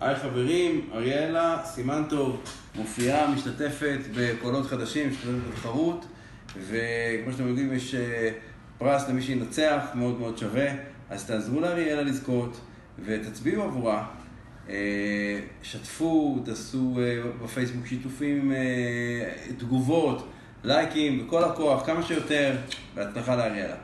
היי חברים, אריאלה סימן טוב, מופיעה, משתתפת בקולות חדשים, משתתפת בתחרות, וכמו שאתם יודעים יש אה, פרס למי שינצח, מאוד מאוד שווה, אז תעזרו לאריאלה לזכות ותצביעו עבורה. אה, שתפו, תעשו אה, בפייסבוק שיתופים, תגובות, לייקים, בכל הכוח, כמה שיותר, בהצלחה לאריאלה.